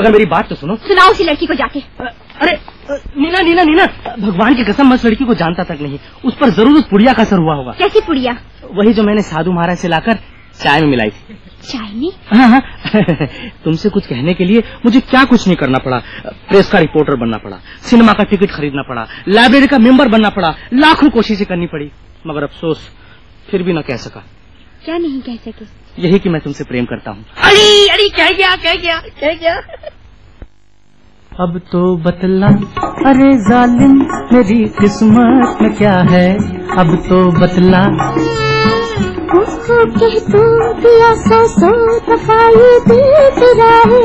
अगर मेरी बात तो सुनो। सुनाओ उसी लड़की को जाके। अरे नीना नीना नीना भगवान की कसम मैं उस लड़की को जानता तक नहीं। उस पर ज़रूर उस पुड़िया का असर हुआ होगा। कैसी पुड़िया? वही जो मैंने साधु महाराज से लाकर चाय में मिलाई थी। चाय में? हाँ हाँ। तुमसे कुछ कहने के लिए मुझे क्या कुछ नहीं करना पड़ा। प्रेस का रिपोर्टर बनना पड़ा सिनेमा का टिकट खरीदना पड़ा लाइब्रेरी का मेंबर बनना पड़ा लाखों कोशिशें करनी पड़ी। मगर अफसोस फिर भी न कह सका। क्या नहीं कह सके? यही कि मैं तुमसे प्रेम करता हूँ। अरे अरे क्या क्या क्या क्या क्या क्या अब तो बतला अरे जालिम मेरी किस्मत में क्या है? अब तो बतला उसको कह तू दिया सौ सौ दफ़ा तेरा है।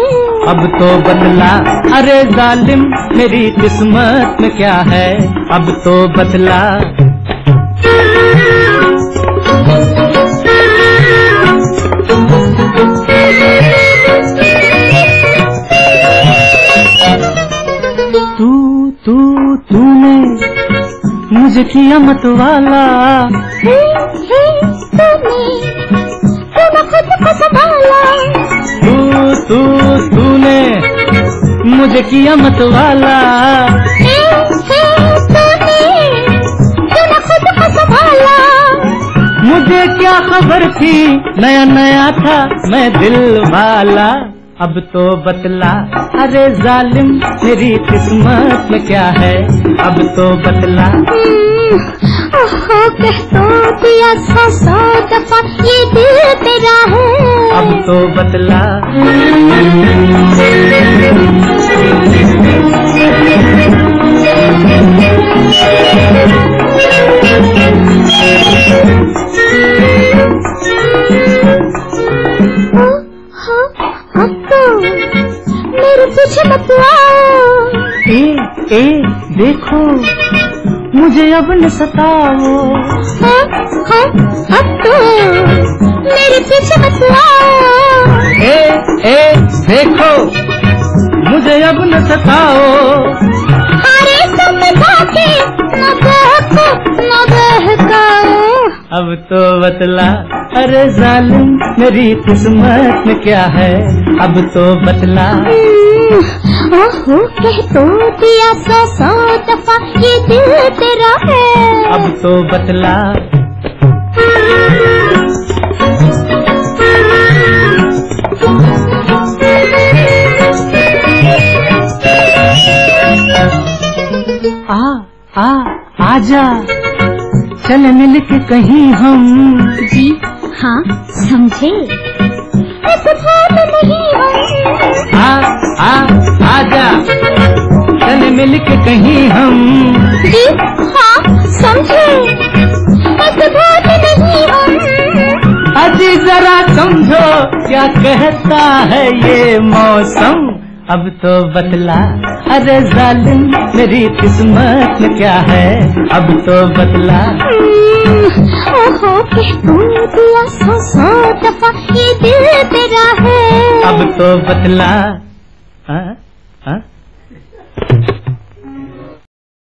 अब तो बतला अरे जालिम मेरी किस्मत में क्या है? अब तो बतला मुझे किया मत वाला। हे हे तू तू तूने मुझे किया मत वाला। हे मुझे क्या खबर थी? नया नया था मैं दिल वाला। अब तो बतला अरे जालिम मेरी किस्मत में क्या है? अब तो बतला। ओहो कह तो दिया सौ सौ दफ़ा ये दिल तेरा है। अब तो बतला। मत आओ ए ए देखो मुझे अब न सताओ। हाँ, हाँ, अब तो मेरे पीछे मत आओ ए ए देखो मुझे अब न सताओ। अरे समझा के अब तो बतला अरे जालिम मेरी किस्मत में क्या है? अब तो बतला। हम्म, ओहो कह तो दिया सौ सौ दफ़ा ये दिल तेरा है। अब तो बतला। आ आ आजा। चल मिल के कहीं हम। जी हाँ समझे। चल मिल के कहीं हम। जी हाँ समझे। अजी जरा समझो क्या कहता है ये मौसम? अब तो बतला। अरे जालिम मेरी किस्मत में क्या है? अब तो बतला। हम्म, ओहो दिया सौ सौ दफ़ा ये दिल तेरा है। अब तो बतला। हाँ?